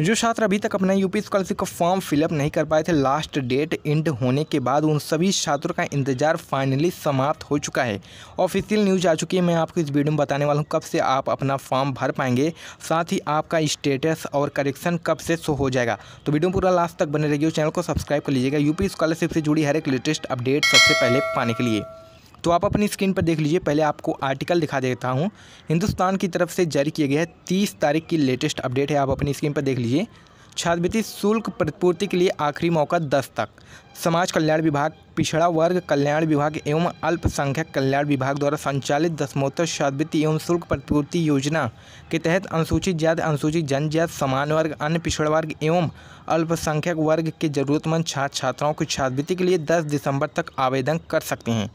जो छात्र अभी तक अपना यूपी स्कॉलरशिप का फॉर्म फिलअप नहीं कर पाए थे। लास्ट डेट इंड होने के बाद उन सभी छात्रों का इंतज़ार फाइनली समाप्त हो चुका है। ऑफिशियल न्यूज़ आ चुकी है। मैं आपको इस वीडियो में बताने वाला हूँ कब से आप अपना फॉर्म भर पाएँगे। साथ ही आपका स्टेटस और करेक्शन कब से शो हो जाएगा। तो वीडियो पूरा लास्ट तक बने रहिए चैनल को सब्सक्राइब कर लीजिएगा। यूपी स्कॉलरशिप से जुड़ी हर एक लेटेस्ट अपडेट सबसे पहले पाने के लिए। तो आप अपनी स्क्रीन पर देख लीजिए, पहले आपको आर्टिकल दिखा देता हूँ। हिंदुस्तान की तरफ़ से जारी किया गया है तीस तारीख की लेटेस्ट अपडेट है, आप अपनी स्क्रीन पर देख लीजिए। छात्रवृत्ति शुल्क प्रतिपूर्ति के लिए आखिरी मौका दस तक। समाज कल्याण विभाग, पिछड़ा वर्ग कल्याण विभाग एवं अल्पसंख्यक कल्याण विभाग द्वारा संचालित दसमोत्तर छात्रवृत्ति एवं शुल्क प्रतिपूर्ति योजना के तहत अनुसूचित जाति, अनुसूचित जनजाति, समान वर्ग, अन्य पिछड़ा वर्ग एवं अल्पसंख्यक वर्ग के जरूरतमंद छात्र छात्राओं की छात्रवृत्ति के लिए 10 दिसंबर तक आवेदन कर सकते हैं।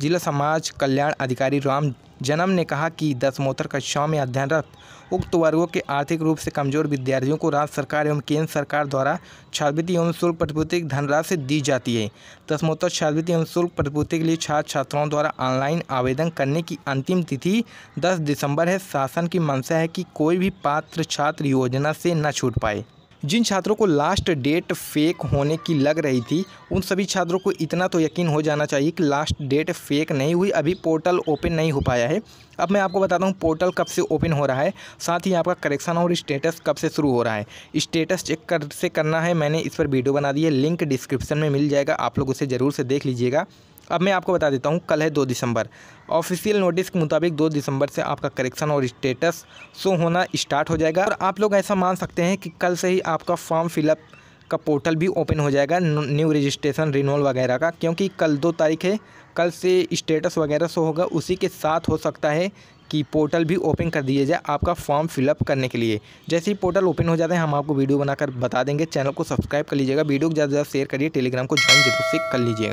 जिला समाज कल्याण अधिकारी राम जन्म ने कहा कि दसमोत्तर कक्षाओं में अध्ययनरत उक्त वर्गों के आर्थिक रूप से कमज़ोर विद्यार्थियों को राज्य सरकार एवं केंद्र सरकार द्वारा छात्रवृत्ति एवं शुल्क प्रतिपूर्ति धनराशि दी जाती है। दसमोत्तर छात्रवृत्ति एवं शुल्क प्रतिपूर्ति के लिए छात्र छात्राओं द्वारा ऑनलाइन आवेदन करने की अंतिम तिथि 10 दिसंबर है। शासन की मंशा है कि कोई भी पात्र छात्र योजना से न छूट पाए। जिन छात्रों को लास्ट डेट फेक होने की लग रही थी, उन सभी छात्रों को इतना तो यकीन हो जाना चाहिए कि लास्ट डेट फेक नहीं हुई, अभी पोर्टल ओपन नहीं हो पाया है। अब मैं आपको बताता हूँ पोर्टल कब से ओपन हो रहा है, साथ ही आपका करेक्शन और स्टेटस कब से शुरू हो रहा है। स्टेटस चेक कर, से करना है, मैंने इस पर वीडियो बना दी है लिंक डिस्क्रिप्शन में मिल जाएगा, आप लोग उसे ज़रूर से देख लीजिएगा। अब मैं आपको बता देता हूँ, कल है दो दिसंबर। ऑफिशियल नोटिस के मुताबिक दो दिसंबर से आपका करेक्शन और स्टेटस शो होना स्टार्ट हो जाएगा। और आप लोग ऐसा मान सकते हैं कि कल से ही आपका फॉर्म फिलअप का पोर्टल भी ओपन हो जाएगा, न्यू रजिस्ट्रेशन रिनोल वगैरह का। क्योंकि कल दो तारीख है, कल से स्टेटस वगैरह शो होगा, उसी के साथ हो सकता है कि पोर्टल भी ओपन कर दिया जाए आपका फॉर्म फिलअप करने के लिए। जैसे ही पोर्टल ओपन हो जाता है, हम आपको वीडियो बनाकर बता देंगे। चैनल को सब्सक्राइब कर लीजिएगा। वीडियो को ज़्यादा से ज़्यादा शेयर करिए। टेलीग्राम को ज्वाइन ज़रूर से कर लीजिएगा।